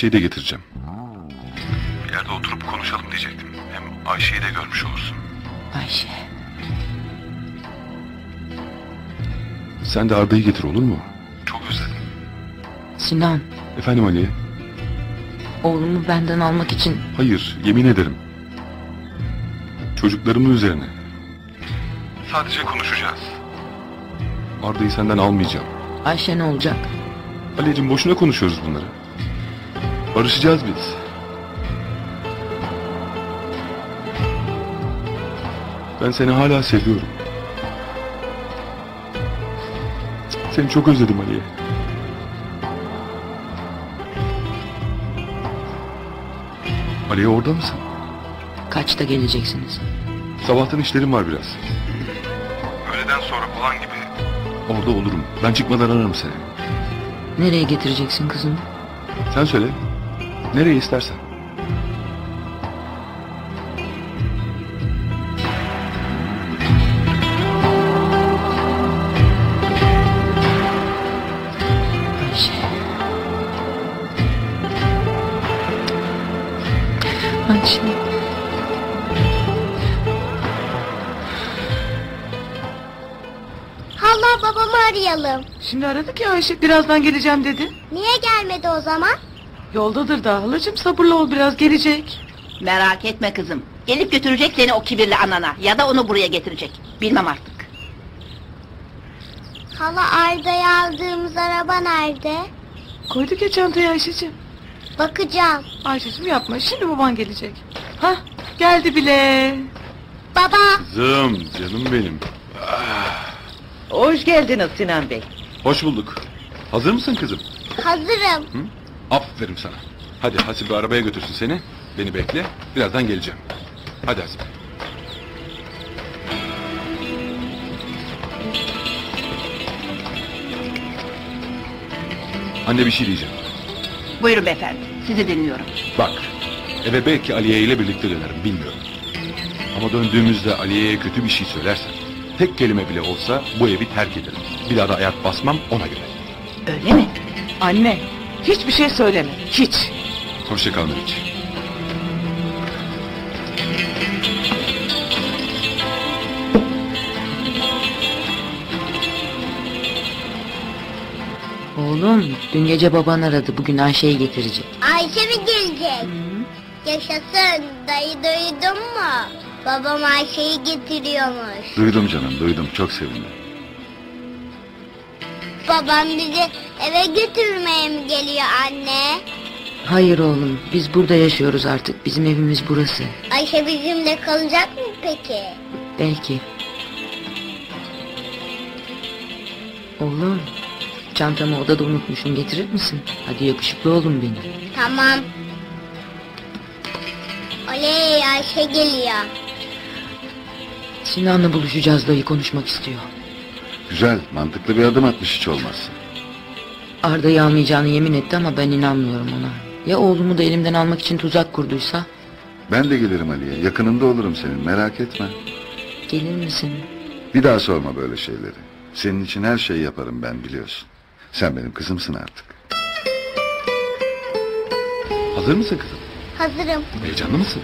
Ayşe'yi de getireceğim. Bir yerde oturup konuşalım diyecektim. Hem Ayşe'yi de görmüş olursun. Ayşe. Sen de Arda'yı getir olur mu? Çok özledim. Sinan, Efendim Ali? oğlumu benden almak için Hayır, yemin ederim. Çocuklarımın üzerine. Sadece konuşacağız. Arda'yı senden almayacağım. Ayşe ne olacak? Ali'cim boşuna konuşuyoruz bunları. Barışacağız biz. Ben seni hala seviyorum. Seni çok özledim Ali'ye. Ali'ye orada mısın? Kaçta geleceksiniz? Sabahtan işlerim var biraz. Öğleden sonra falan gibi. Orada olurum. Ben çıkmadan ararım seni. Nereye getireceksin kızımı? Sen söyle. Nereye istersen. Ayşe. Ayşe. Hala babamı arayalım. Şimdi aradık ya Ayşe birazdan geleceğim dedi. Niye gelmedi o zaman? Yoldadır daha halacığım sabırlı ol biraz gelecek. Merak etme kızım. Gelip götürecek seni o kibirli anana ya da onu buraya getirecek. Bilmem artık. Hala Arda'ya aldığımız araba nerede? Koyduk ya çantaya Ayşe'cim. Bakacağım. Ayşe'cim yapma şimdi baban gelecek. Hah geldi bile. Baba Kızım, canım benim. Hoş geldiniz Sinan Bey. Hoş bulduk. Hazır mısın kızım? hazırım. Hı? Aferin sana. Hadi Hasibe arabaya götürsün seni. Beni bekle. Birazdan geleceğim. Hadi Hasibe. Anne bir şey diyeceğim. Buyurun beyefendi. Sizi dinliyorum. Bak. Eve belki Aliye ile birlikte dönerim bilmiyorum. Ama döndüğümüzde Aliye'ye kötü bir şey söylersen tek kelime bile olsa bu evi terk ederim. Bir daha da ayak basmam ona göre. Öyle mi? Anne hiçbir şey söyleme hiç. Hoşça kal Meriç. Oğlum, dün gece baban aradı. Bugün Ayşe'yi getirecek. Ayşe mi gelecek? Yaşasın. Dayı duydun mu? Babam Ayşe'yi getiriyormuş. Duydum canım duydum çok sevindim. Babam bizi eve götürmeye mi geliyor anne? Hayır oğlum, biz burada yaşıyoruz artık. Bizim evimiz burası. Ayşe bizimle kalacak mı peki? Belki. Oğlum, çantamı odada unutmuşum. Getirir misin? Hadi yakışıklı oğlum benim. Tamam. Oley Ayşe geliyor. Sinan'la buluşacağız dayı konuşmak istiyor. Güzel, mantıklı bir adım atmış hiç olmazsa. Arda'yı almayacağını yemin etti ama ben inanmıyorum ona. Ya oğlumu da elimden almak için tuzak kurduysa? Ben de gelirim Ali'ye, yakınında olurum senin, merak etme. Gelir misin? Bir daha sorma böyle şeyleri. Senin için her şeyi yaparım ben biliyorsun. Sen benim kızımsın artık. Hazır mısın kızım? Hazırım. Heyecanlı mısın?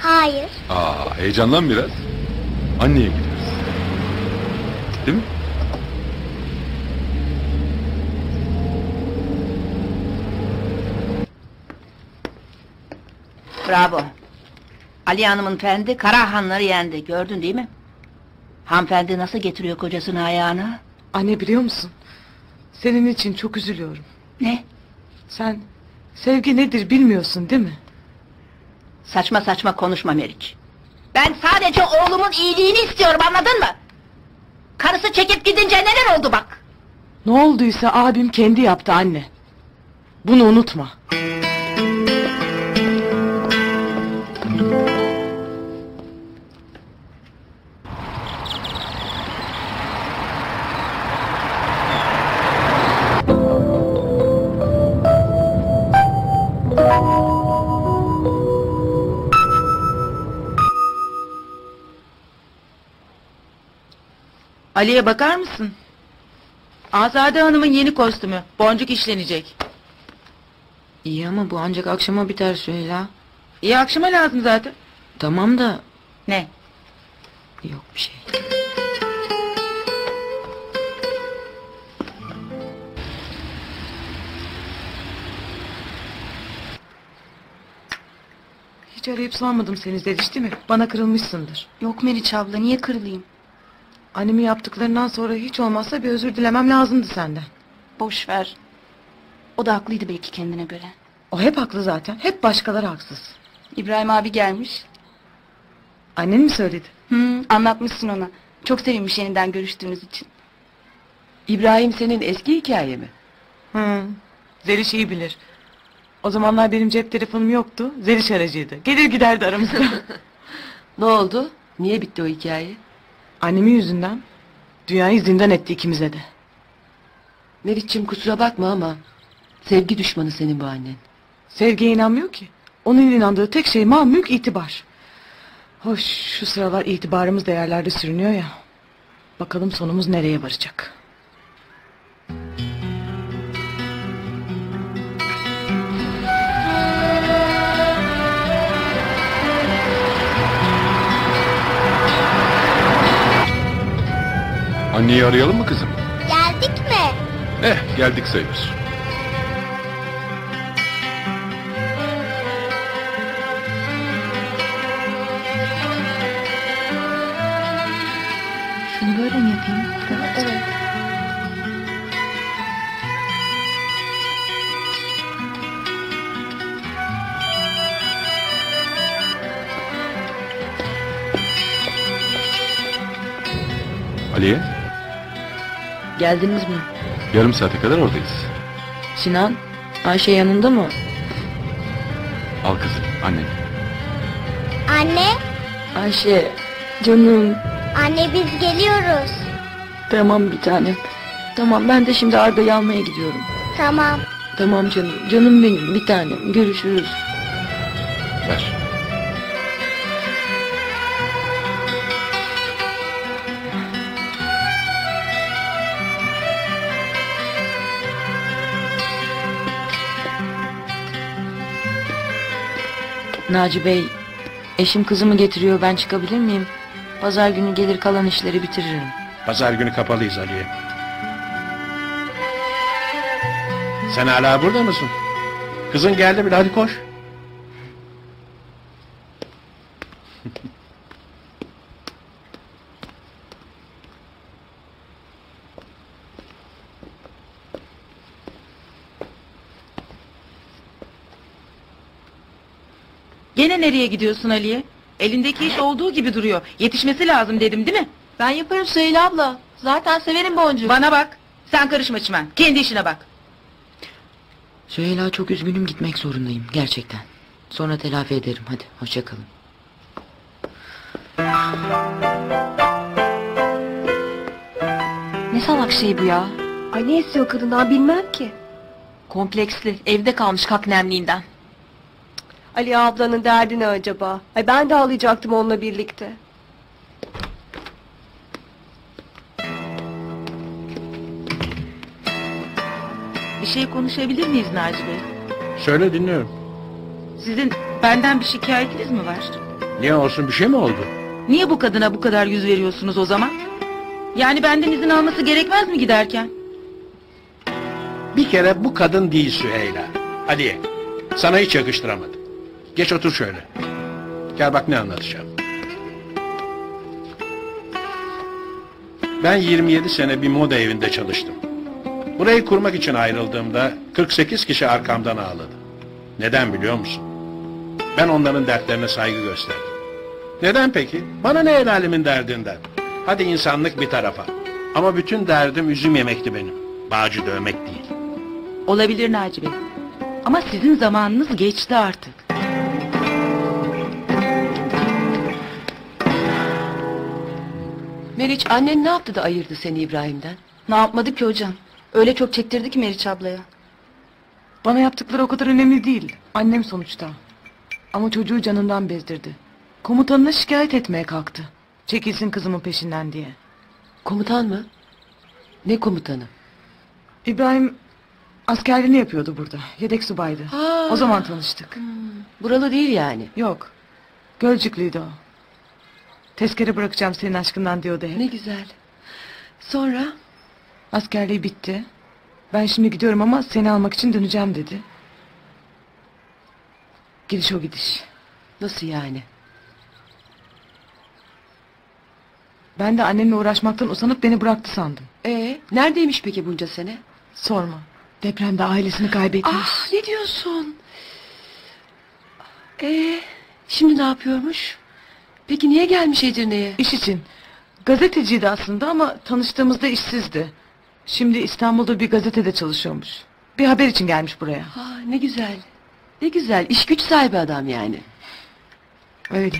Hayır. Aa heyecanlan biraz. Anneye gidiyoruz. Değil mi? Bravo. Ali Hanım'ın fendi Karahanları yendi. Gördün değil mi? Hanımefendi nasıl getiriyor kocasını ayağına? Anne biliyor musun? Senin için çok üzülüyorum. Ne? Sen sevgi nedir bilmiyorsun değil mi? Saçma saçma konuşma Meriç. Ben sadece oğlumun iyiliğini istiyorum anladın mı? Karısı çekip gidince neler oldu bak. Ne olduysa abim kendi yaptı anne. Bunu unutma. Ali'ye bakar mısın? Azade Hanım'ın yeni kostümü. Boncuk işlenecek. İyi ama bu ancak akşama biter Süheyla. İyi akşama lazım zaten. Tamam da Ne? yok bir şey. Hiç arayıp sormadım seni Zeliş değil mi? Bana kırılmışsındır. Yok Meriç abla niye kırılayım? Annemin yaptıklarından sonra hiç olmazsa bir özür dilemem lazımdı senden. Boş ver. O da haklıydı belki kendine göre. O hep haklı zaten. Hep başkaları haksız. İbrahim abi gelmiş. Annen mi söyledi? Hı, anlatmışsın ona. Çok sevinmiş yeniden görüştüğünüz için. İbrahim senin eski hikaye mi? Hı. Zeliş iyi bilir. O zamanlar benim cep telefonum yoktu. Zeliş aracıydı. Gelir giderdi aramızda. Ne oldu? Niye bitti o hikaye? Annemin yüzünden dünyayı zindan etti ikimize de. Meriç'im kusura bakma ama sevgi düşmanı senin bu annen. Sevgiye inanmıyor ki. Onun inandığı tek şey mal mülk itibar. Hoş şu sıralar itibarımız değerlerde sürünüyor ya. Bakalım sonumuz nereye varacak. Anneyi arayalım mı kızım? Geldik mi? Eh geldik sayılır. Şunu böyle mi yapayım? Evet. Aliye Geldiniz mi? yarım saate kadar oradayız. Sinan, Ayşe yanında mı? Al kızım annen. Anne, Ayşe, canım. anne biz geliyoruz. Tamam bir tanem. Tamam ben de şimdi Arda'yı almaya gidiyorum. Tamam. Tamam canım. Canım benim bir tanem. Görüşürüz. Naci Bey, eşim kızımı getiriyor. Ben çıkabilir miyim? Pazar günü gelir kalan işleri bitiririm. Pazar günü kapalıyız Aliye. Sen hala burada mısın? Kızın geldi bile hadi koş. Gene nereye gidiyorsun Aliye? Elindeki iş olduğu gibi duruyor. Yetişmesi lazım dedim değil mi? Ben yaparım Süheyla abla. Zaten severim boncuğu. Bana bak. Sen karışma çimen. Kendi işine bak. Süheyla çok üzgünüm gitmek zorundayım. Gerçekten. Sonra telafi ederim. Hadi hoşça kalın. Ne salak şey bu ya? Ay ne istiyor kadından bilmem ki. Kompleksli. Evde kalmış kaknemliğinden. Ali ablanın derdi ne acaba? Ay ben de ağlayacaktım onunla birlikte. Bir şey konuşabilir miyiz Naci Bey? Söyle dinliyorum. Sizin benden bir şikayetiniz mi var? Niye olsun bir şey mi oldu? Niye bu kadına bu kadar yüz veriyorsunuz o zaman? Yani benden izin alması gerekmez mi giderken? Bir kere bu kadın değil Süheyla. Aliye. Sana hiç yakıştıramadım. Geç otur şöyle. Gel bak ne anlatacağım. Ben 27 sene bir moda evinde çalıştım. Burayı kurmak için ayrıldığımda 48 kişi arkamdan ağladı. Neden biliyor musun? Ben onların dertlerine saygı gösterdim. Neden peki? Bana ne el alemin derdinden? Hadi insanlık bir tarafa. Ama bütün derdim üzüm yemekti benim. Bağcı dövmek değil. Olabilir Naci Bey. Ama sizin zamanınız geçti artık. Meriç annen ne yaptı da ayırdı seni İbrahim'den? Ne yapmadı ki hocam? Öyle çok çektirdi ki Meriç ablaya. Bana yaptıkları o kadar önemli değil. Annem sonuçta. Ama çocuğu canından bezdirdi. Komutanına şikayet etmeye kalktı. Çekilsin kızımın peşinden diye. Komutan mı? Ne komutanı? İbrahim Askerliğini yapıyordu burada. Yedek subaydı. Ha. O zaman tanıştık. Buralı değil yani. Yok. Gölcüklüydü o. Tezkere bırakacağım senin aşkından diyordu hep. Ne güzel. Sonra? Askerliği bitti. Ben şimdi gidiyorum ama seni almak için döneceğim dedi. Gidiş o gidiş. Nasıl yani? Ben de annemle uğraşmaktan usanıp beni bıraktı sandım. Ee, neredeymiş peki bunca sene? Sorma. Depremde ailesini kaybetmiş. Ah ne diyorsun? Ee, şimdi ne yapıyormuş? Peki niye gelmiş Edirne'ye? İş için. Gazeteciydi aslında ama tanıştığımızda işsizdi. Şimdi İstanbul'da bir gazetede çalışıyormuş. Bir haber için gelmiş buraya. Ah ne güzel. Ne güzel. İş güç sahibi adam yani. Öyle.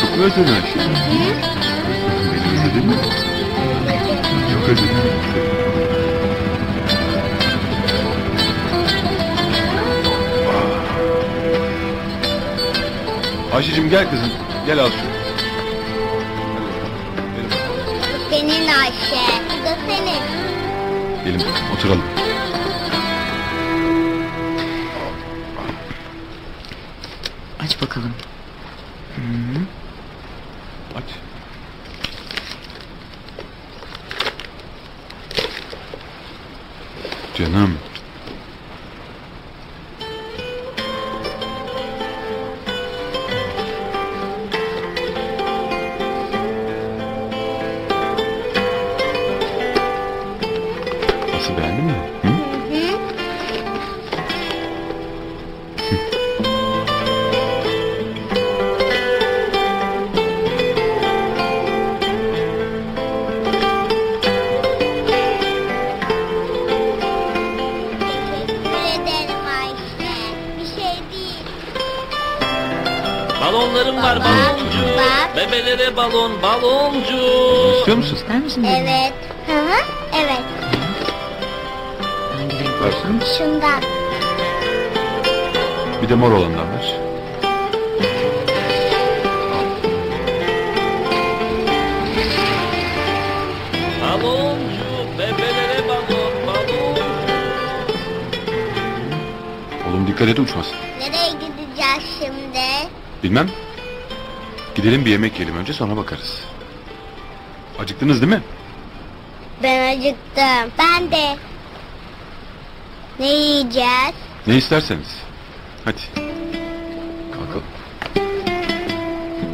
Çok mu özledin? Beni özledin mi? Çok özledim. Ayşe'cim gel kızım. Gel al şunu. Senin Ayşe. Bu da senin. Gelin oturalım. Oğlum dikkat et uçmasın. Nereye gideceğiz şimdi? Bilmem. Gidelim bir yemek yiyelim önce sonra bakarız. Acıktınız değil mi? Ben acıktım. Ben de. Ne yiyeceğiz? Ne isterseniz. Hadi. Kalkalım.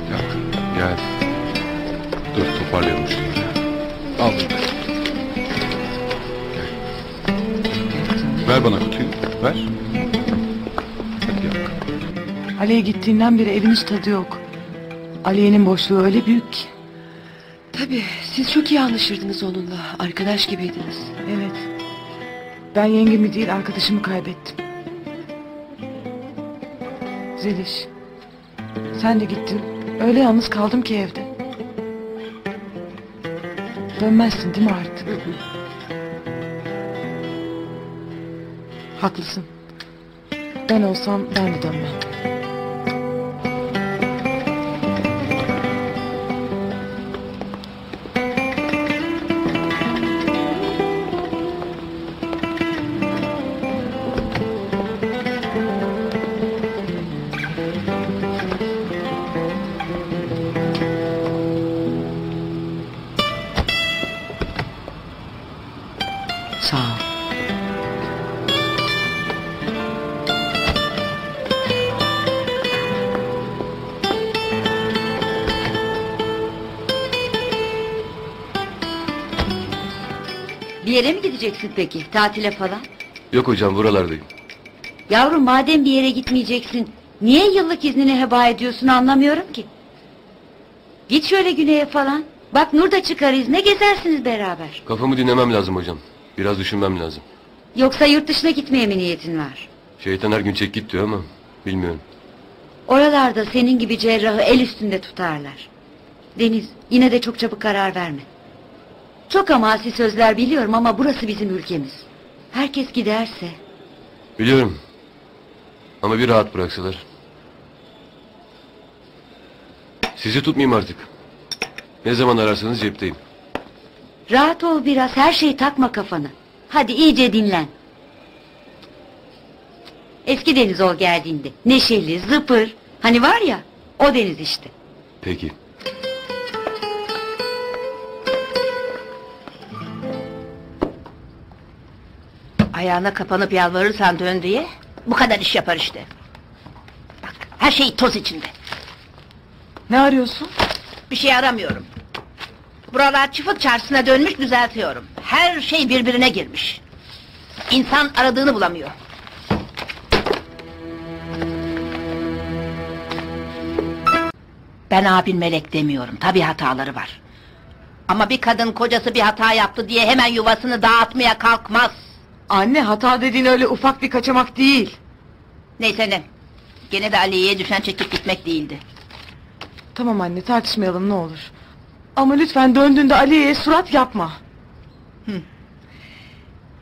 Gel. Gel. Dur toparlayalım şunu. Al. Gel. Ver bana kutuyu. Ver. Aliye gittiğinden beri evin hiç tadı yok. Aliye'nin boşluğu öyle büyük ki. Tabii siz çok iyi anlaşırdınız onunla. Arkadaş gibiydiniz. Evet. Ben yengemi değil arkadaşımı kaybettim. Zeliş. Sen de gittin. Öyle yalnız kaldım ki evde. Dönmezsin değil mi artık? Haklısın. Ben olsam ben de dönmem. Gideceksin peki? Tatile falan? Yok hocam buralardayım. Yavrum madem bir yere gitmeyeceksin... ...niye yıllık iznini heba ediyorsun anlamıyorum ki. Git şöyle güneye falan. Bak Nur da çıkar izne gezersiniz beraber. Kafamı dinlemem lazım hocam. Biraz düşünmem lazım. Yoksa yurt dışına gitmeye mi niyetin var? Şeytan her gün çek git diyor ama bilmiyorum. Oralarda senin gibi cerrahı el üstünde tutarlar. Deniz yine de çok çabuk karar verme. Çok amasi sözler biliyorum ama burası bizim ülkemiz. Herkes giderse Biliyorum. Ama bir rahat bıraksalar. Sizi tutmayayım artık. Ne zaman ararsanız cepteyim. rahat ol biraz her şeyi takma kafanı. Hadi iyice dinlen. Eski deniz ol geldiğinde. Neşeli, zıpır. Hani var ya o deniz işte. Peki. Ayağına kapanıp yalvarırsan dön diye bu kadar iş yapar işte. Bak her şey toz içinde. Ne arıyorsun? Bir şey aramıyorum. Buralar çıfık çarşısına dönmüş düzeltiyorum. Her şey birbirine girmiş. İnsan aradığını bulamıyor. Ben abin melek demiyorum. Tabii hataları var. Ama bir kadın kocası bir hata yaptı diye hemen yuvasını dağıtmaya kalkmaz. Anne hata dediğin öyle ufak bir kaçamak değil. Neyse ne. Gene de Aliye'ye düşen çekip gitmek değildi. Tamam anne tartışmayalım ne olur. Ama lütfen döndüğünde Aliye'ye surat yapma.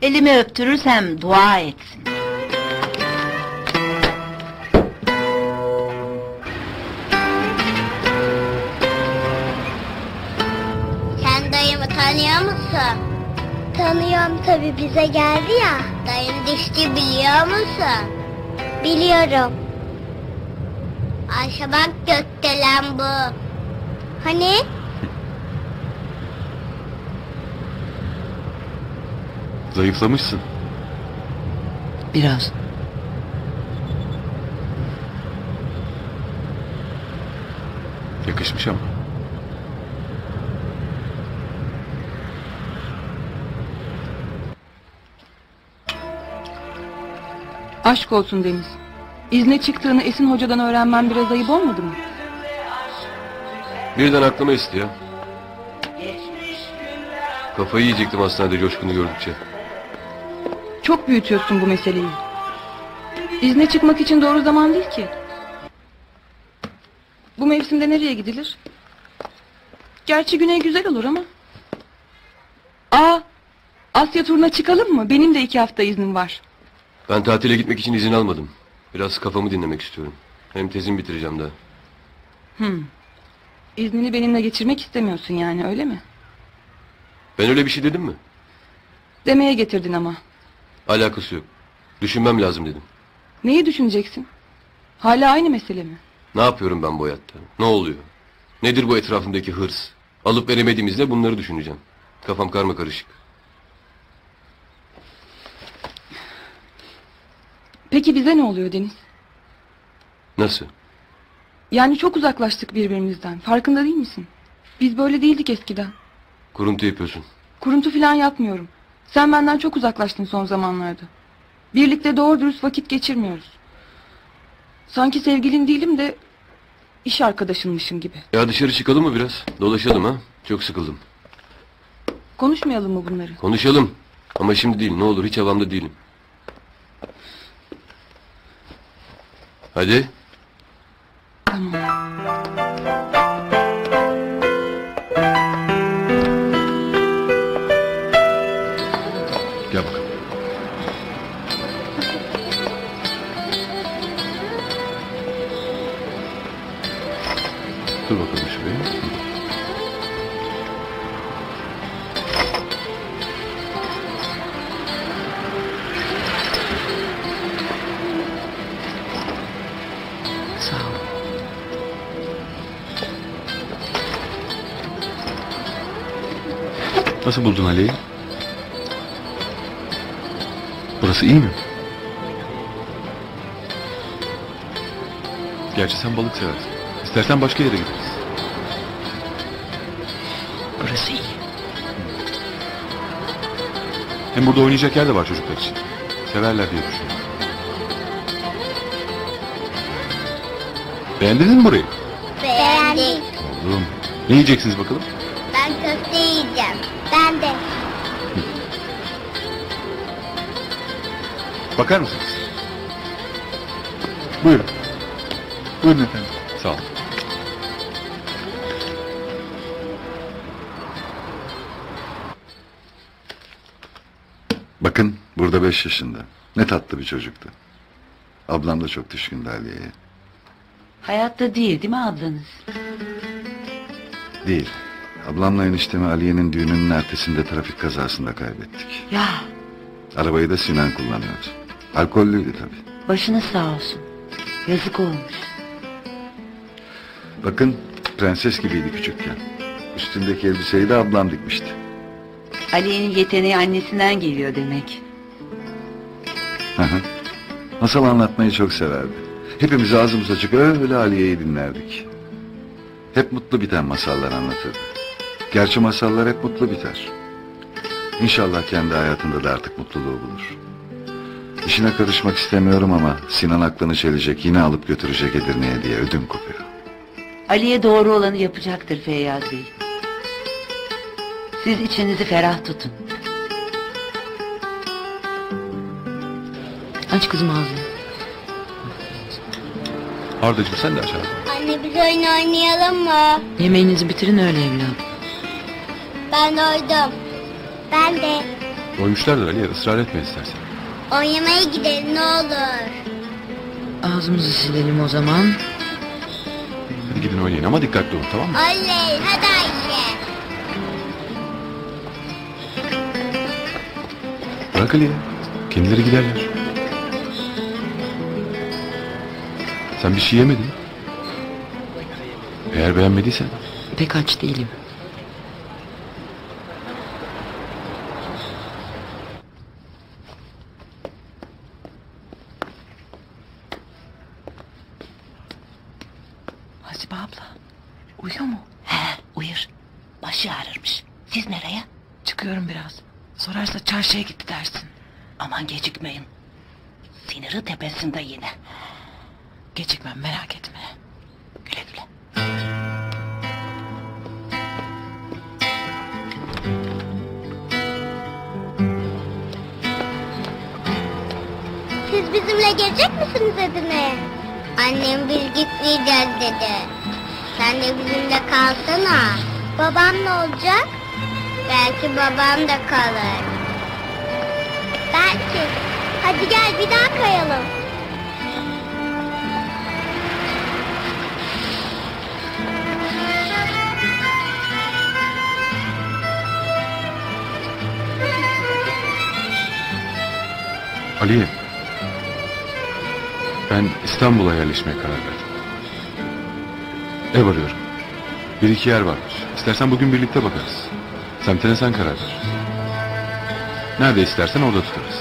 Elimi öptürürsem dua etsin. Tanıyorum tabi bize geldi ya. Dayım dişçi biliyor musun? Biliyorum. Ayşe bak gökdelen bu. Hani? Zayıflamışsın. Biraz. Yakışmış ama. Aşk olsun Deniz. İzne çıktığını Esin Hoca'dan öğrenmem biraz ayıp olmadı mı? Birden aklıma istiyor. Kafayı yiyecektim hastanede coşkunu gördükçe. Çok büyütüyorsun bu meseleyi. İzne çıkmak için doğru zaman değil ki. Bu mevsimde nereye gidilir? Gerçi güney güzel olur ama. Aa, Asya turuna çıkalım mı? Benim de iki hafta iznim var. Ben tatile gitmek için izin almadım. Biraz kafamı dinlemek istiyorum. Hem tezimi bitireceğim daha. Hmm. İznini benimle geçirmek istemiyorsun yani öyle mi? Ben öyle bir şey dedim mi? Demeye getirdin ama. Alakası yok. Düşünmem lazım dedim. Neyi düşüneceksin? Hala aynı mesele mi? Ne yapıyorum ben bu hayatta? Ne oluyor? Nedir bu etrafımdaki hırs? Alıp veremediğimizde bunları düşüneceğim. Kafam karma karışık. Peki bize ne oluyor Deniz? Nasıl? Yani çok uzaklaştık birbirimizden. Farkında değil misin? Biz böyle değildik eskiden. Kuruntu yapıyorsun. Kuruntu falan yapmıyorum. Sen benden çok uzaklaştın son zamanlarda. Birlikte doğru dürüst vakit geçirmiyoruz. Sanki sevgilin değilim de iş arkadaşınmışım gibi. Ya dışarı çıkalım mı biraz? Dolaşalım ha? Çok sıkıldım. Konuşmayalım mı bunları? Konuşalım. Ama şimdi değil ne olur hiç havamda değilim. Hadi. Nasıl buldun Ali'yi? Burası iyi mi? Gerçi sen balık seversin. İstersen başka yere gideriz. Burası iyi. Hem burada oynayacak yer de var çocuklar için. Severler diye düşünüyorum. Beğendiniz mi burayı? Beğendik. Oğlum. Ne yiyeceksiniz bakalım? Bakar mısınız? Buyurun. Buyurun efendim. Sağ ol. Bakın burada beş yaşında. Ne tatlı bir çocuktu. Ablam da çok düşkündü Aliye'ye. Hayatta değil değil mi ablanız? Değil. Ablamla eniştemi Aliye'nin düğününün ertesinde trafik kazasında kaybettik. Ya Arabayı da Sinan kullanıyordu. Alkollüydü tabii. başınız sağ olsun. Yazık olmuş. Bakın prenses gibiydi küçükken. Üstündeki elbiseyi de ablam dikmişti. Aliye'nin yeteneği annesinden geliyor demek. Hı hı. Masal anlatmayı çok severdi. Hepimiz ağzımız açık öyle Aliye'yi dinlerdik. Hep mutlu biten masallar anlatırdı. Gerçi masallar hep mutlu biter. İnşallah kendi hayatında da artık mutluluğu bulur. İşine karışmak istemiyorum ama Sinan aklını çelecek yine alıp götürecek Edirne'ye diye ödüm kopuyor. Aliye doğru olanı yapacaktır Feyyaz Bey. Siz içinizi ferah tutun. Aç kızım ağzını. Ardacığım sen de aç ağzını. Anne biz oyun oynayalım mı? Yemeğinizi bitirin öyle evladım. Ben doydum. Ben de. Doymuşlardır Ali'ye ısrar etme istersen. Oynamaya gidelim ne olur. Ağzımızı silelim o zaman. Hadi gidin oynayın ama dikkatli olun tamam mı? Oley hadi Ayşe. Bırak Ali'ye. Kendileri giderler. Sen bir şey yemedin. Eğer beğenmediysen Pek aç değilim. İki yer varmış. İstersen bugün birlikte bakarız. Semtine sen karar ver. Nerede istersen orada tutarız.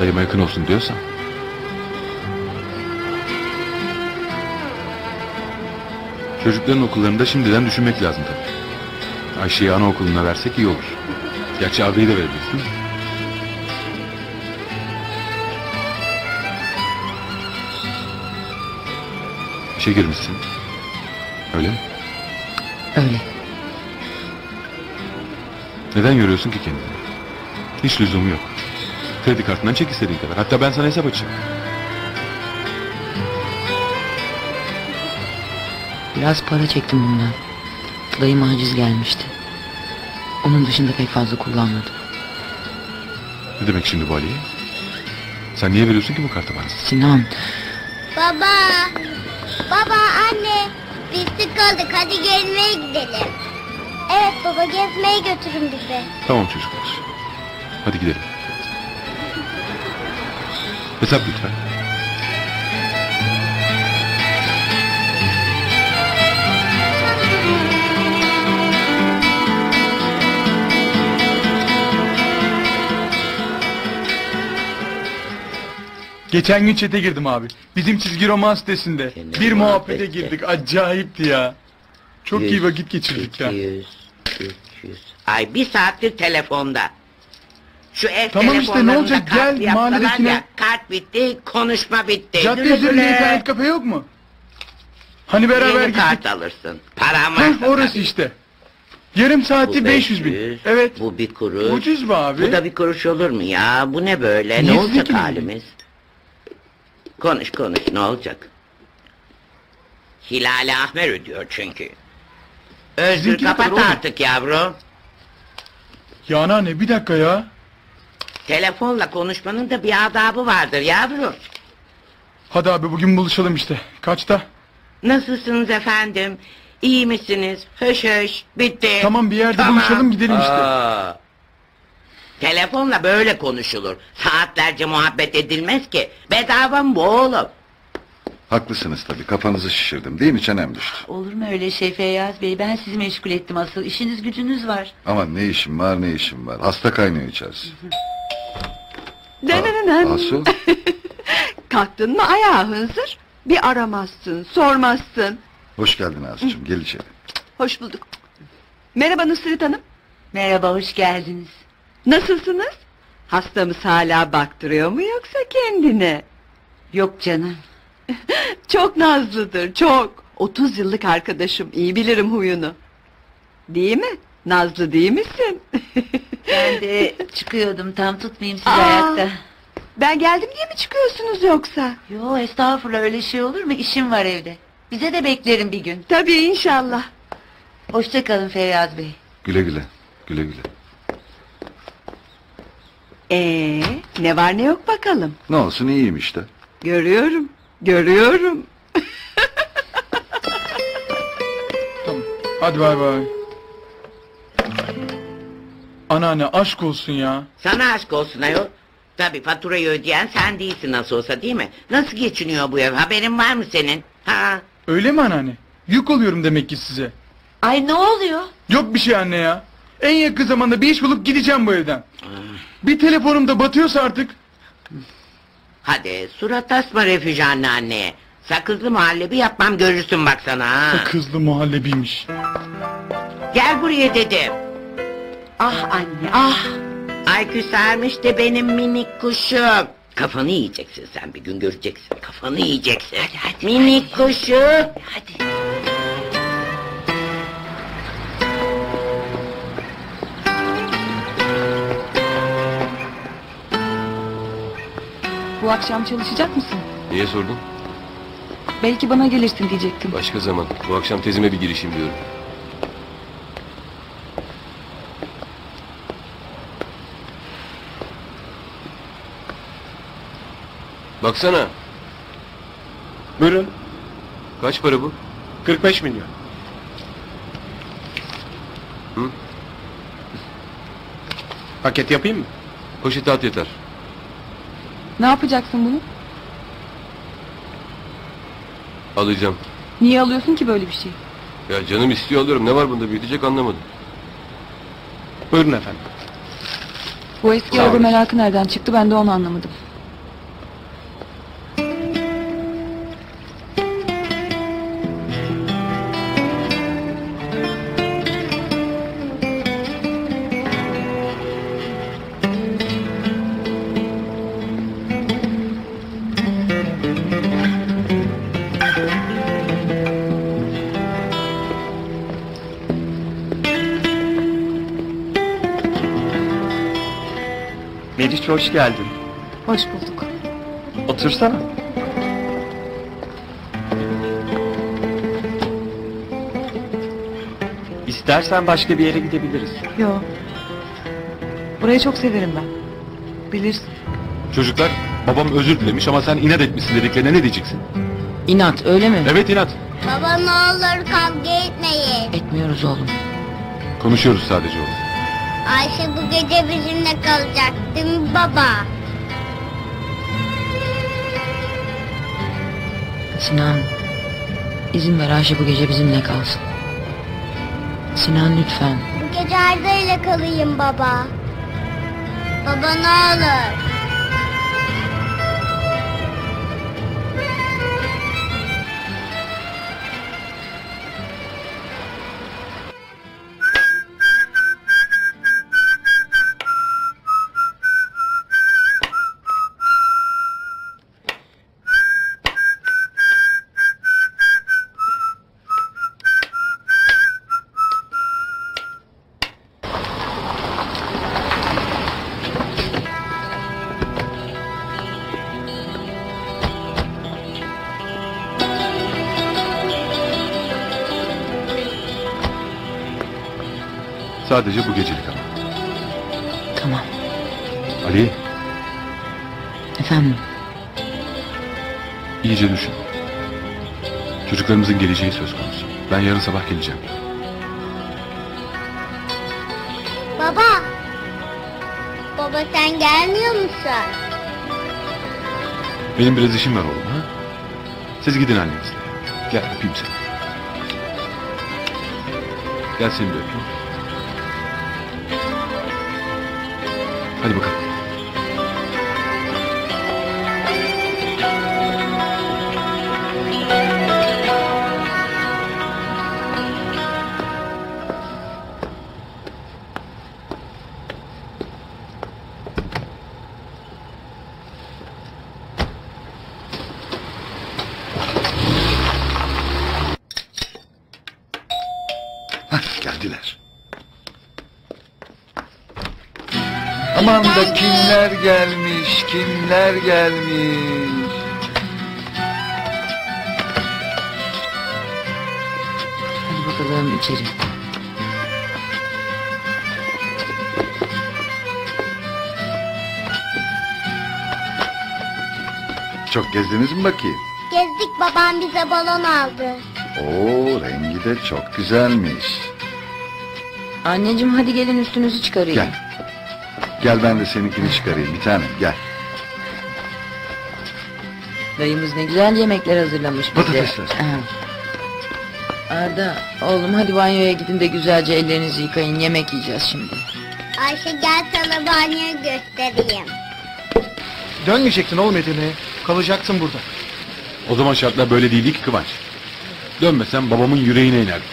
Dayıma yakın olsun diyorsan. Çocukların okullarını da şimdiden düşünmek lazım tabii. Ayşe'yi anaokuluna versek iyi olur. Gerçi Arda'yı da mi? İşe girmişsin. Öyle mi? Öyle. Neden yoruyorsun ki kendini? Hiç lüzumu yok. Kredi kartından çek istediğin kadar. Hatta ben sana hesap açayım. Biraz para çektim bundan. Dayım aciz gelmişti. Onun dışında pek fazla kullanmadım. Ne demek şimdi bu Ali'ye? Sen niye veriyorsun ki bu kartı bana? Sinan, Baba. Baba anne. Biz sıkıldık hadi gezmeye gidelim. Evet baba gezmeye götürün bizi. Tamam çocuklar. Hadi gidelim. Hesap lütfen. Geçen gün çete girdim abi. Bizim çizgi roman sitesinde. Yine bir muhabbete muhabbette. girdik. Acayipti ya. Çok iyi Yüz, vakit geçirdik ya. 200, 300. Ay bir saattir telefonda. Şu ev Tamam işte, ne telefonlarında olacak? kart Gel yapsalar mahalledekine- ya, Kart bitti, konuşma bitti. Cadde Güle üzerinde güle. internet kafe yok mu? Hani beraber Yeni gittik. kart alırsın. Param Heh, varsa orası tabii. işte. Yarım saati Bu 500 bin. 500, Evet. Bu bir kuruş. Ucuz be abi. Bu da bir kuruş olur mu ya? Bu ne böyle? Niye ne sizinki olacak mi? halimiz? Konuş konuş ne olacak? Hilal Ahmer ödüyor çünkü. Özgür Sizinki ne kapat kadar oğlum? artık yavrum. Ya anneanne bir dakika ya. Telefonla konuşmanın da bir adabı vardır yavrum. Hadi abi bugün buluşalım işte. Kaçta? Nasılsınız efendim? İyi misiniz? Höş höş. Bitti. Tamam, bir yerde buluşalım, gidelim işte. Aa. Telefonla böyle konuşulur. Saatlerce muhabbet edilmez ki. Bedava mı bu oğlum? Haklısınız tabii. Kafanızı şişirdim. Değil mi? Çenem düştü. Olur mu öyle şey Feyyaz Bey? Ben sizi meşgul ettim asıl. İşiniz gücünüz var. Ama ne işim var ne işim var. Hasta kaynıyor içerisi. Denenen. Asu Kalktın mı ayağa hınzır? Bir aramazsın, sormazsın. hoş geldin Asu'cum. Gel içeri. Hoş bulduk. Merhaba Nusret Hanım. Merhaba, hoş geldiniz. Nasılsınız? Hastamız hala baktırıyor mu yoksa kendine? Yok canım. Çok nazlıdır, çok. 30 yıllık arkadaşım, iyi bilirim huyunu. Değil mi? Nazlı değil misin? Ben de çıkıyordum tam tutmayayım sizi Aa. ayakta. Ben geldim diye mi çıkıyorsunuz yoksa? Yo estağfurullah öyle şey olur mu? İşim var evde. Bize de beklerim bir gün. Tabii inşallah. Hoşça kalın Feyyaz Bey. Güle güle. Güle güle. Ee, ne var ne yok bakalım. Ne olsun iyiyim işte. Görüyorum, görüyorum. Hadi bay bay. Anneanne aşk olsun ya. Sana aşk olsun ayol. Tabii faturayı ödeyen sen değilsin nasıl olsa değil mi? Nasıl geçiniyor bu ev? Haberin var mı senin? Ha? Öyle mi anneanne? Yük oluyorum demek ki size. Ay ne oluyor? Yok bir şey anne ya. En yakın zamanda bir iş bulup gideceğim bu evden. Bir telefonum da batıyorsa artık. Hadi surat asma refüji anneanneye. Sakızlı muhallebi yapmam görürsün bak sana ha. Kızlı muhallebiymiş. Gel buraya dedim. Ah anne ah. Ay küsermiş de benim minik kuşum. Kafanı yiyeceksin sen bir gün göreceksin. Kafanı yiyeceksin. Hadi, hadi, minik hadi. kuşum. Hadi. Bu akşam çalışacak mısın? Niye sordun? Belki bana gelirsin diyecektim. Başka zaman. Bu akşam tezime bir girişeyim diyorum. Baksana. Buyurun. Kaç para bu? 45 milyon. Hı? Paket yapayım mı? Poşete at yeter. Ne yapacaksın bunu? Alacağım. Niye alıyorsun ki böyle bir şey? Ya canım istiyor alıyorum. Ne var bunda büyütecek anlamadım. Buyurun efendim. Bu eski Sağ araba olun. merakı nereden çıktı ben de onu anlamadım. Meriç hoş geldin. Hoş bulduk. Otursana. İstersen başka bir yere gidebiliriz. Yo. Burayı çok severim ben. Bilirsin. Çocuklar babam özür dilemiş ama sen inat etmişsin dediklerine ne diyeceksin? İnat öyle mi? Evet inat. Baba ne olur kavga etmeyin. Etmiyoruz oğlum. Konuşuyoruz sadece oğlum. Ayşe bu gece bizimle kalacak değil mi baba? Sinan izin ver Ayşe bu gece bizimle kalsın. Sinan lütfen. Bu gece Arda ile kalayım baba. Baba ne olur. Sadece bu gecelik ama. Tamam. Ali Efendim iyice düşün. Çocuklarımızın geleceği söz konusu. Ben yarın sabah geleceğim. Baba. Baba sen gelmiyor musun? Benim biraz işim var oğlum ha. Siz gidin annenizle. Gel öpeyim seni. Gel seni de öpeyim. Hadi bakalım. Hah, kimler gelmiş, kimler gelmiş. hadi bakalım içeri. Çok gezdiniz mi bakayım? Gezdik babam bize balon aldı. Oo rengi de çok güzelmiş. Anneciğim hadi gelin üstünüzü çıkarayım. Gel. Gel ben de seninkini çıkarayım bir tane gel. Dayımız ne güzel yemekler hazırlamış bize. Patatesler. Arda oğlum hadi banyoya gidin de güzelce ellerinizi yıkayın yemek yiyeceğiz şimdi. Ayşe gel sana banyoyu göstereyim. Dönmeyecektin oğlum Edirne'ye. Kalacaksın burada. O zaman şartlar böyle değildi ki Kıvanç. Dönmesem babamın yüreğine inerdi.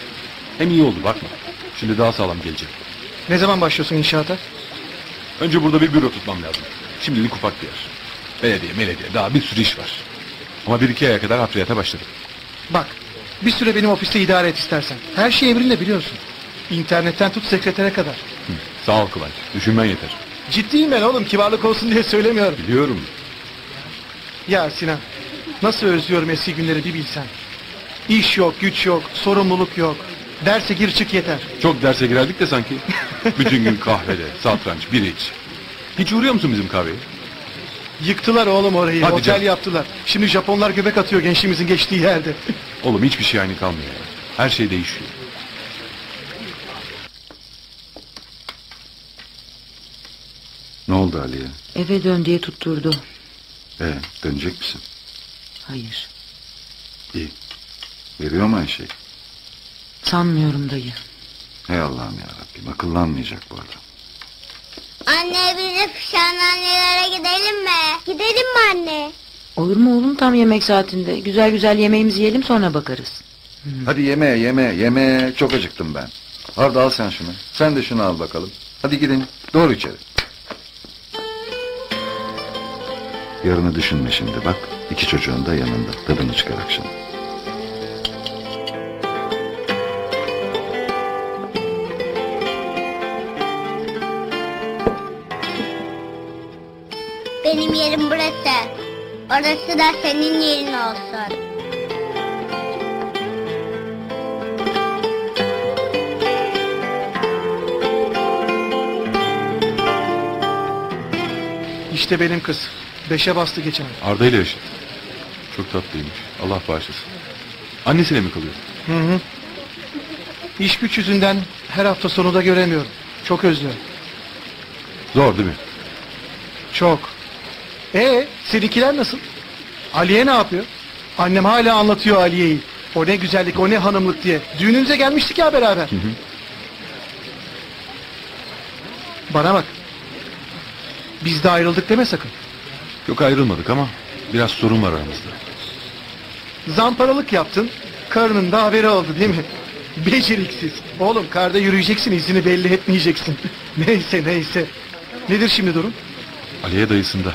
Hem iyi oldu bakma. Şimdi daha sağlam geleceğim. Ne zaman başlıyorsun inşaata? Önce burada bir büro tutmam lazım. Şimdilik ufak bir yer. Belediye, belediye daha bir sürü iş var. Ama bir iki aya kadar hafriyata başladım. Bak bir süre benim ofiste idare et istersen. Her şey emrinde biliyorsun. İnternetten tut sekretere kadar. Hı, sağ ol Kıvanç. Düşünmen yeter. Ciddiyim ben oğlum kibarlık olsun diye söylemiyorum. Biliyorum. Ya Sinan nasıl özlüyorum eski günleri bir bilsen. İş yok güç yok sorumluluk yok. Derse gir çık yeter. Çok derse girerdik de sanki. Bütün gün kahvede, satranç, bir iç. Hiç uğruyor musun bizim kahveye? Yıktılar oğlum orayı. Hadi Otel canım. yaptılar. Şimdi Japonlar göbek atıyor gençliğimizin geçtiği yerde. Oğlum hiçbir şey aynı kalmıyor. ya. Her şey değişiyor. Ne oldu Ali'ye? Eve dön diye tutturdu. E, dönecek misin? Hayır İyi. Veriyor mu Ayşe? Sanmıyorum dayı. Hey Allah'ım ya Rabbim akıllanmayacak bu adam. Anne biz de Fişan annelere gidelim mi? Gidelim mi anne? Olur mu oğlum tam yemek saatinde. Güzel güzel yemeğimizi yiyelim sonra bakarız. Hadi yemeğe yemeğe yemeğe çok acıktım ben. Arda al sen şunu. Sen de şunu al bakalım. Hadi gidin doğru içeri. Yarını düşünme şimdi bak. iki çocuğun da yanında. Tadını çıkar akşam. Orası da senin yerin olsun. İşte benim kız. Beşe bastı geçen. Arda ile yaşadı. Çok tatlıymış. Allah bağışlasın. Annesiyle mi kalıyor? Hı hı. İş güç yüzünden her hafta sonu da göremiyorum. Çok özlüyorum. Zor değil mi? Çok. Ee, seninkiler nasıl? Aliye ne yapıyor? Annem hala anlatıyor Aliye'yi. O ne güzellik, o ne hanımlık diye. Düğününüze gelmiştik ya beraber. Bana bak. Biz de ayrıldık deme sakın. Yok ayrılmadık ama biraz sorun var aramızda. Zamparalık yaptın. Karının da haberi oldu değil mi? Beceriksiz. Oğlum karda yürüyeceksin izini belli etmeyeceksin. neyse neyse. Nedir şimdi durum? Aliye dayısında.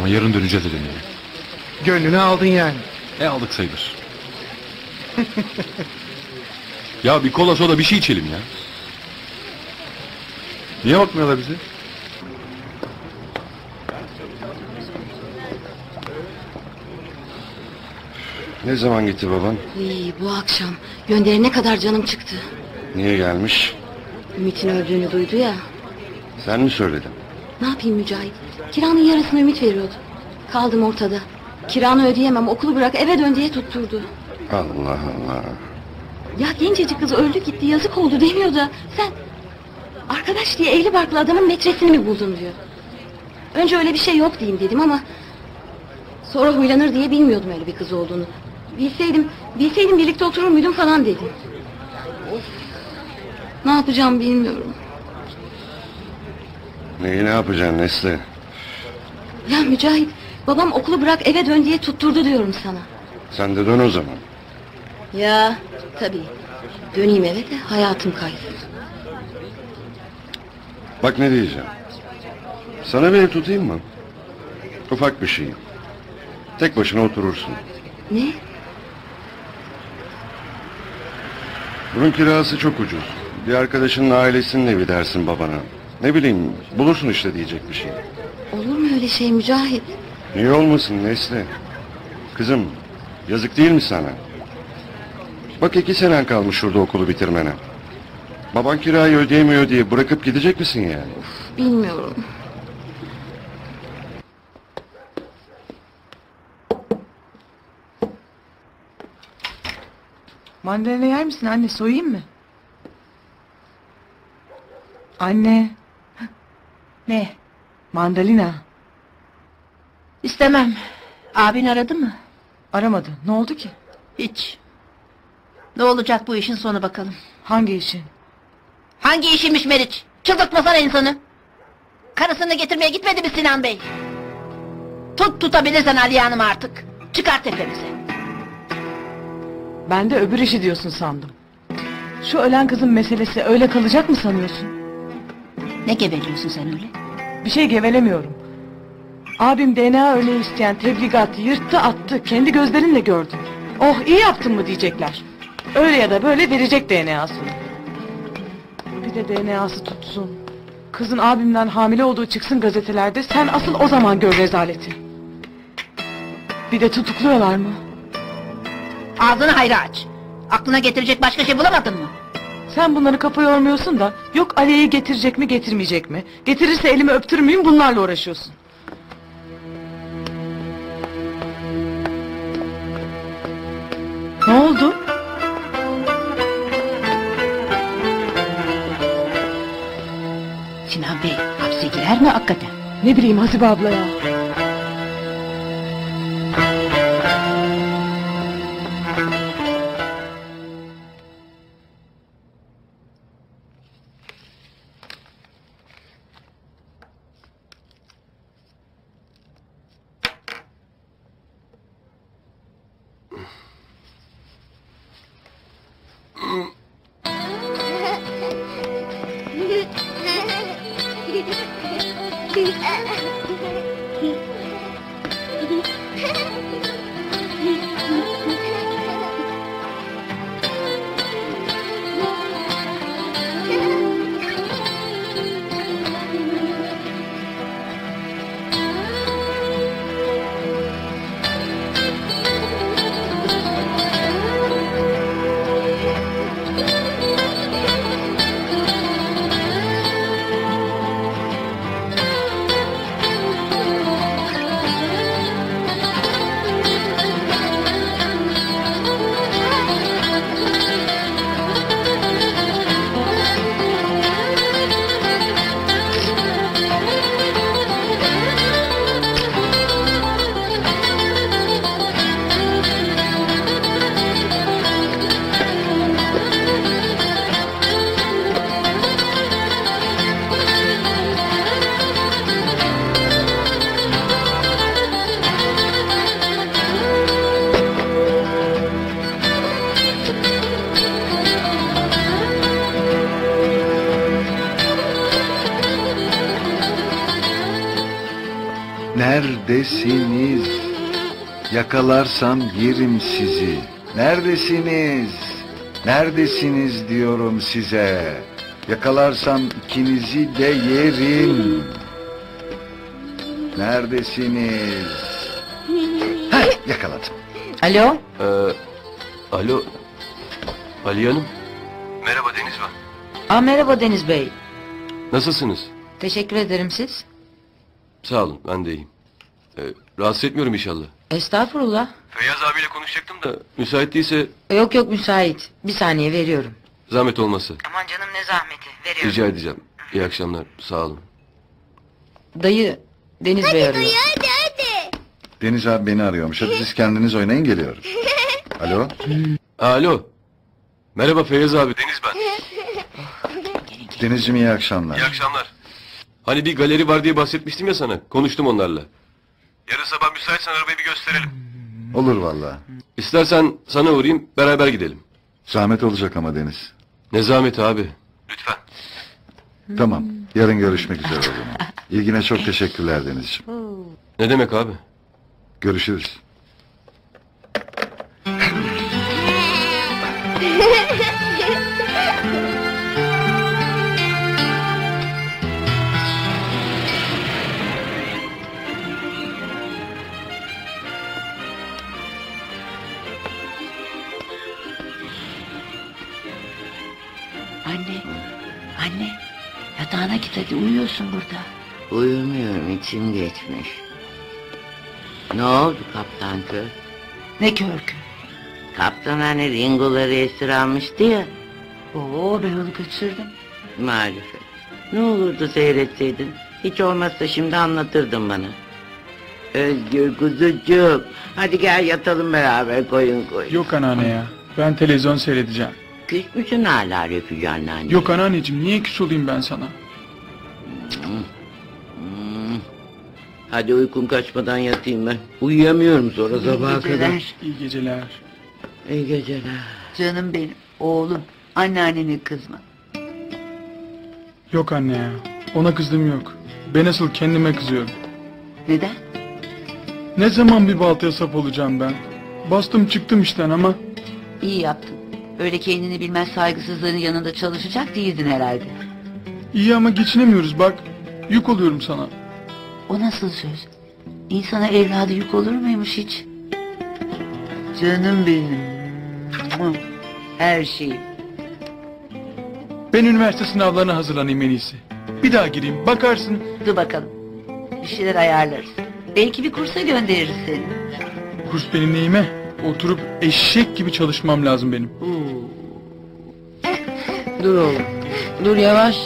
Ama yarın döneceğiz Eren'e. Gönlünü aldın yani. E aldık sayılır. ya bir kola soda bir şey içelim ya. Niye bakmıyorlar bize? Ne zaman gitti baban? İyi, bu akşam. Gönderene kadar canım çıktı. Niye gelmiş? Ümit'in öldüğünü duydu ya. Sen mi söyledin? Ne yapayım Mücahit? Kiranın yarısını Ümit veriyordu. Kaldım ortada. Kiranı ödeyemem okulu bırak eve dön diye tutturdu. Allah Allah. Ya gencecik kız öldü gitti yazık oldu demiyor da sen arkadaş diye evli barklı adamın metresini mi buldun diyor. Önce öyle bir şey yok diyeyim dedim ama sonra huylanır diye bilmiyordum öyle bir kız olduğunu. Bilseydim, bilseydim birlikte oturur muydum falan dedim. Of. Ne yapacağım bilmiyorum. Neyi ne yapacaksın Nesli? Ya Mücahit babam okulu bırak eve dön diye tutturdu diyorum sana. Sen de dön o zaman. Ya tabii. Döneyim eve de hayatım kaysın. Bak ne diyeceğim. Sana bir ev tutayım mı? Ufak bir şey. Tek başına oturursun. Ne? Bunun kirası çok ucuz. Bir arkadaşının ailesinin evi dersin babana. Ne bileyim bulursun işte diyecek bir şey. Mu öyle şey Mücahit? Niye olmasın Nesli? Kızım yazık değil mi sana? Bak iki senen kalmış şurada okulu bitirmene. Baban kirayı ödeyemiyor diye bırakıp gidecek misin yani? Bilmiyorum. Mandalina yer misin anne soyayım mı? Anne. Ne? Mandalina. İstemem. Abin aradı mı? Aramadı. Ne oldu ki? Hiç. Ne olacak bu işin sonu bakalım. Hangi işin? Hangi işiymiş Meriç? Çıldırtmasana insanı. Karısını getirmeye gitmedi mi Sinan Bey? Tut tutabilirsen Aliye Hanım artık. Çıkart tepemize. Ben de öbür işi diyorsun sandım. Şu ölen kızın meselesi öyle kalacak mı sanıyorsun? Ne geveliyorsun sen öyle? Bir şey gevelemiyorum. Abim DNA örneği isteyen tebligatı yırttı attı. Kendi gözlerinle gördün. Oh iyi yaptın mı diyecekler. Öyle ya da böyle verecek DNA'sını. Bir de DNA'sı tutsun. Kızın abimden hamile olduğu çıksın gazetelerde. Sen asıl o zaman gör rezaleti. Bir de tutukluyorlar mı? Ağzını hayra aç. Aklına getirecek başka şey bulamadın mı? Sen bunları kafa yormuyorsun da yok Aliye'yi getirecek mi getirmeyecek mi? Getirirse elimi öptürür müyüm bunlarla uğraşıyorsun. Ne oldu? Sinan Bey hapse girer mi hakikaten? Ne bileyim Hasibe abla ya. Neredesiniz? Yakalarsam yerim sizi. Neredesiniz? Neredesiniz diyorum size. Yakalarsam ikinizi de yerim. Neredesiniz? Heh, yakaladım. Alo? Ee, alo. Ali Hanım. Merhaba Deniz ben. Aa, merhaba Deniz Bey. Nasılsınız? Teşekkür ederim siz. Sağ olun ben de iyiyim. Ee, rahatsız etmiyorum inşallah. Estağfurullah. Feyyaz abiyle konuşacaktım da. Müsait değilse Yok yok müsait. Bir saniye veriyorum. zahmet olması. Aman canım ne zahmeti. Veriyorum. Rica edeceğim. İyi akşamlar. Sağ olun. Dayı Deniz Bey arıyor. Hadi hadi. Deniz abi beni arıyormuş. Hadi siz kendiniz oynayın geliyorum. Alo? Alo. Merhaba Feyyaz abi. Deniz ben. Denizciğim iyi akşamlar. İyi akşamlar. Hani bir galeri var diye bahsetmiştim ya sana. Konuştum onlarla. Yarın sabah müsaitsen arabayı bir gösterelim. Olur valla. İstersen sana uğrayayım beraber gidelim. Zahmet olacak ama Deniz. Ne zahmeti abi. Lütfen. Tamam. Yarın görüşmek üzere o zaman. İlgine çok teşekkürler Denizciğim. Ne demek abi? Görüşürüz. Git hadi uyuyorsun burada. Uyumuyorum içim geçmiş. Ne oldu kaptan kör? Ne körkü? Kaptan hani ringoları esir almıştı ya. Oo ben onu kaçırdım. Marifet. Ne olurdu seyretseydin. Hiç olmazsa şimdi anlatırdın bana. Özgür kuzucuğum. Hadi gel yatalım beraber koyun koyun. Yok anneanne ya. Ben televizyon seyredeceğim. Küs müsün hala Refüji anneanne? Yok anneanneciğim niye küs olayım ben sana? Hadi uykum kaçmadan yatayım ben. Uyuyamıyorum sonra İyi sabaha geceler. kadar. İyi geceler. İyi geceler. Canım benim, oğlum. Anneannene kızma. Yok anne ya. Ona kızdığım yok. Ben asıl kendime kızıyorum. Neden? Ne zaman bir baltaya sap olacağım ben? Bastım çıktım işten ama İyi yaptın. Öyle kendini bilmez saygısızların yanında çalışacak değildin herhalde. iyi ama geçinemiyoruz bak. Yük oluyorum sana. O nasıl söz? İnsana evladı yük olur muymuş hiç? Canım benim. Her şeyim. Ben üniversite sınavlarına hazırlanayım en iyisi. Bir daha gireyim bakarsın. Dur bakalım. Bir şeyler ayarlarız. Belki bir kursa göndeririz seni. Kurs benim neyime? Oturup eşek gibi çalışmam lazım benim. Dur oğlum. Dur yavaş.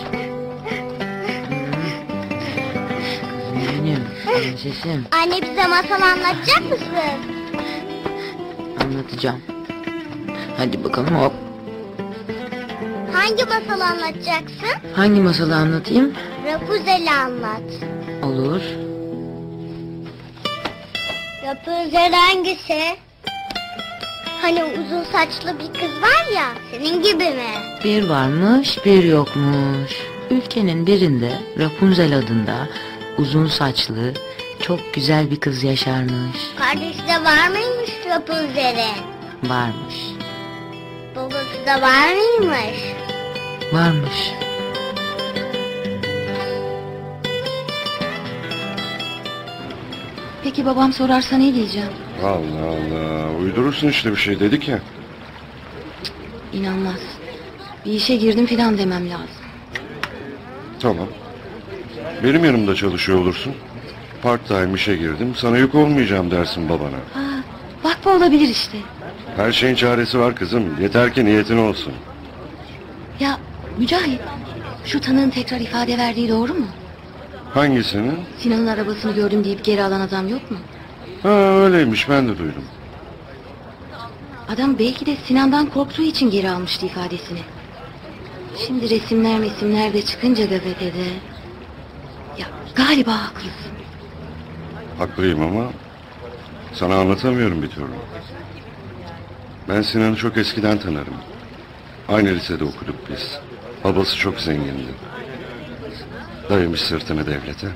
Prensesim. Anne bize masal anlatacak mısın? Anlatacağım. Hadi bakalım hop. Hangi masal anlatacaksın? Hangi masalı anlatayım? Rapunzel'i anlat. Olur. Rapunzel hangisi? Hani uzun saçlı bir kız var ya, senin gibi mi? Bir varmış bir yokmuş. Ülkenin birinde Rapunzel adında uzun saçlı çok güzel bir kız yaşarmış. Kardeşi de var mıymış Rapunzel'in? Varmış. Babası da var mıymış? Varmış. Peki babam sorarsa ne diyeceğim? Allah Allah. Uydurursun işte bir şey dedik ya. İnanmaz. Bir işe girdim filan demem lazım. Tamam. Benim yanımda çalışıyor olursun. Part time işe girdim. Sana yük olmayacağım dersin babana. Bak bu olabilir işte. Her şeyin çaresi var kızım. Yeter ki niyetin olsun. Ya Mücahit, şu tanığın tekrar ifade verdiği doğru mu? Hangisinin? Sinan'ın arabasını gördüm deyip geri alan adam yok mu? Ha öyleymiş ben de duydum. Adam belki de Sinan'dan korktuğu için geri almıştı ifadesini. Şimdi resimler mesimler de çıkınca gazetede... Galiba haklısın. Haklıyım ama sana anlatamıyorum bir türlü. Ben Sinan'ı çok eskiden tanırım. Aynı lisede okuduk biz. Babası çok zengindi. Dayamış sırtını devlete.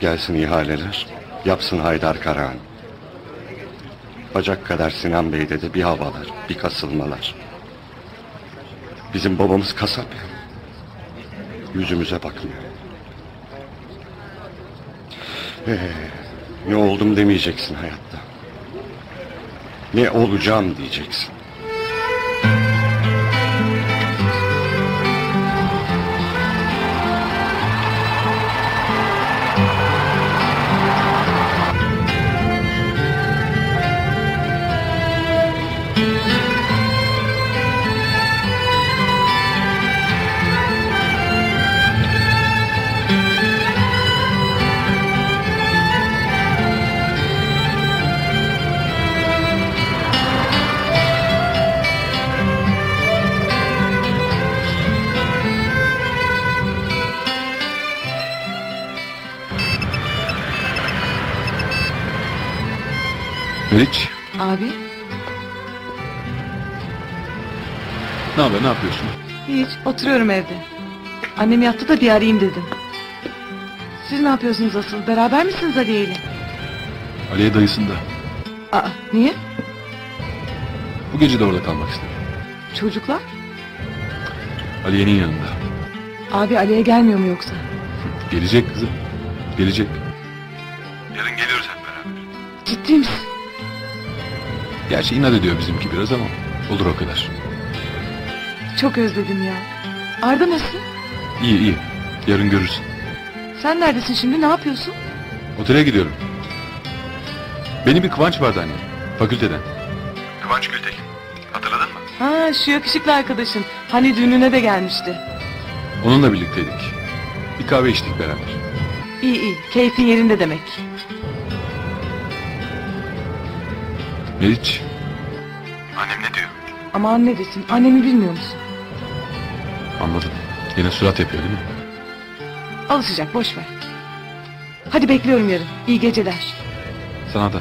Gelsin ihaleler. Yapsın Haydar Karahan. Bacak kadar Sinan Bey'de de bir havalar, bir kasılmalar. Bizim babamız kasap. Yüzümüze bakmıyor. Ne oldum demeyeceksin hayatta. Ne olacağım diyeceksin. Oturuyorum evde. Annem yattı da bir arayayım dedim. Siz ne yapıyorsunuz asıl? Beraber misiniz Aliye ile? Aliye dayısında. Aa, niye? Bu gece de orada kalmak istedim. Çocuklar? Aliye'nin yanında. Abi Aliye gelmiyor mu yoksa? Gelecek kızım, gelecek. Yarın geliyoruz hep beraber. Ciddi misin? Gerçi inat ediyor bizimki biraz ama olur o kadar. Çok özledim ya. Arda nasıl? İyi iyi, yarın görürsün. Sen neredesin şimdi? Ne yapıyorsun? Otele gidiyorum. Benim bir Kıvanç vardı anne, fakülteden. Kıvanç Gültekin. Hatırladın mı? Ha şu yakışıklı arkadaşın. Hani düğününe de gelmişti. Onunla birlikteydik. Bir kahve içtik beraber. İyi iyi. Keyfin yerinde demek. Meriç, Annem ne diyor? Aman ne desin? Annemi bilmiyor musun? Anladım. Yine surat yapıyor değil mi? Alışacak boş ver. Hadi bekliyorum yarın. İyi geceler. Sana da.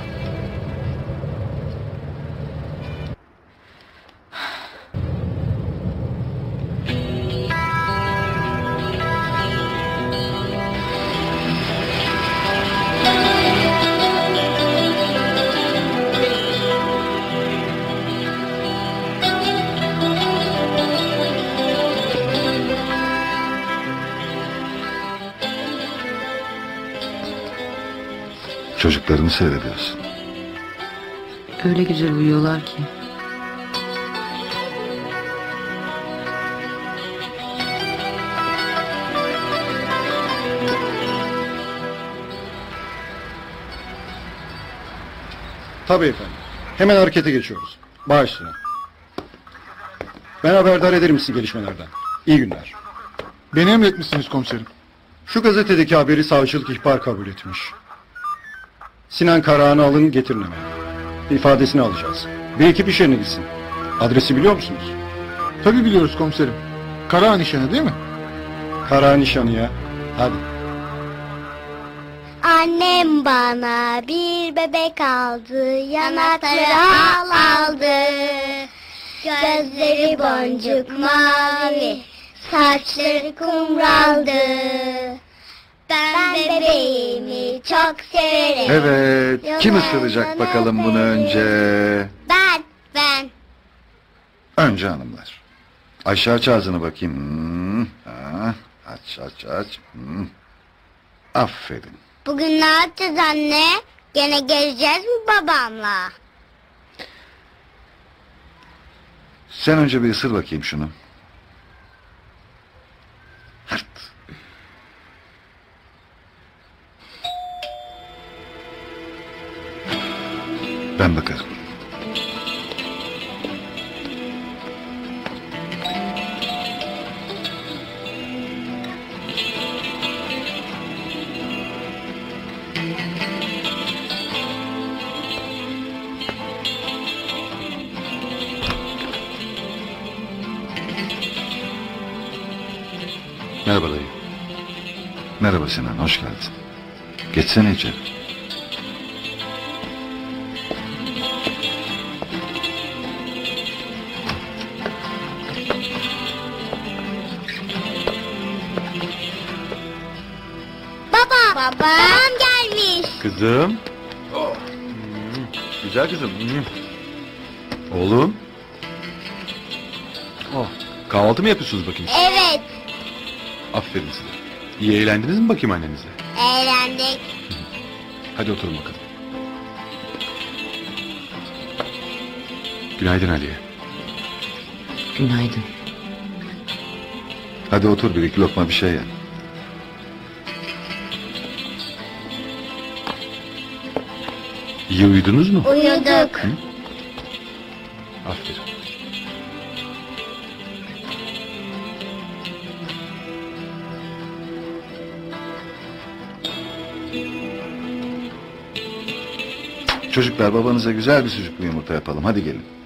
Seyrediyorsun. Öyle güzel uyuyorlar ki. Tabii efendim. Hemen harekete geçiyoruz. Üstüne. Ben haberdar ederim sizi gelişmelerden. İyi günler. Beni emretmişsiniz komiserim. Şu gazetedeki haberi savcılık ihbar kabul etmiş. Sinan Karahan'ı alın getirin hemen. İfadesini alacağız. Bir ekip iş yerine gitsin. Adresi biliyor musunuz? Tabii biliyoruz komiserim. Karahan nişanı değil mi? Karahan nişanı ya. Hadi. Annem bana bir bebek aldı, yanakları al aldı. Gözleri boncuk mavi, saçları kumraldı. Ben bebeğimi çok severim. Evet. Kim ısıracak bakalım bunu önce? Ben, ben. Önce hanımlar. Aşağı aç ağzını bakayım. Hmm, ha, aç aç aç. Hmm. Aferin. Bugün ne yapacağız anne? Gene geleceğiz mi babamla? Sen önce bir ısır bakayım şunu. Ben bakarım. Merhaba dayı. Merhaba Sinan, hoş geldin. Geçsene içeri. Kızım. Oh. Hmm, Güzel kızım. Hmm. Oğlum. Oh. Kahvaltı mı yapıyorsunuz bakayım? Evet. Aferin size. İyi eğlendiniz mi bakayım annenizle? Eğlendik. Hadi oturun bakalım. Günaydın Aliye. Günaydın. Hadi otur bir iki lokma bir şey ye. İyi uyudunuz mu? Uyuduk. Aferin. Çocuklar babanıza güzel bir sucuklu yumurta yapalım. Hadi gelin.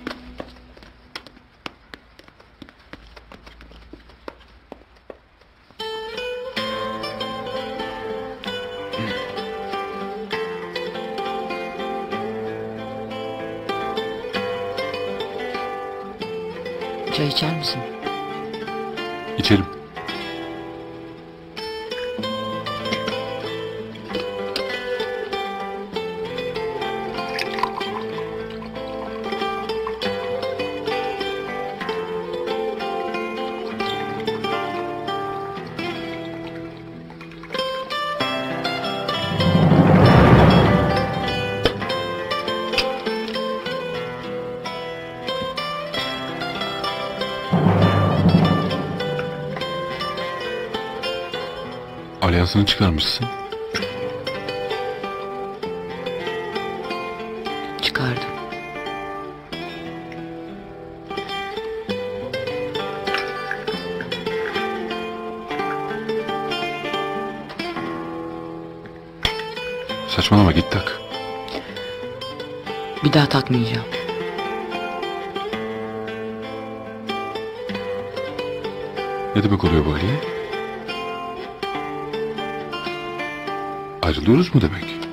Çıkardım. Saçmalama git tak. Bir daha takmayacağım. Ne demek oluyor bu Aliye? Ayrılıyoruz mu demek?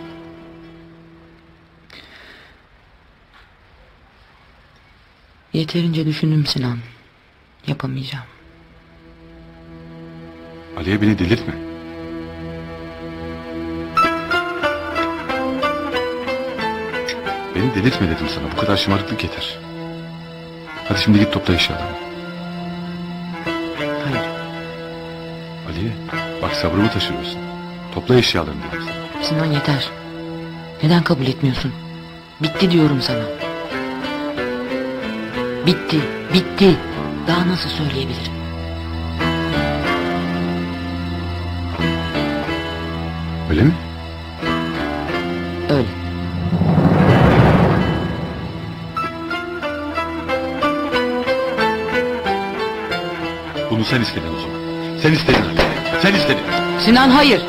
Yeterince düşündüm Sinan. Yapamayacağım. Aliye beni delirtme. Beni delirtme dedim sana. Bu kadar şımarıklık yeter. Hadi şimdi git topla eşyalarını. Hayır. Aliye bak sabrımı taşırıyorsun. Topla eşyalarını dedim sana. Sinan yeter. Neden kabul etmiyorsun? Bitti diyorum sana. Bitti, bitti. Daha nasıl söyleyebilirim? Öyle mi? Öyle. Bunu sen istedin o zaman. Sen istedin. Sen istedin. Sinan hayır.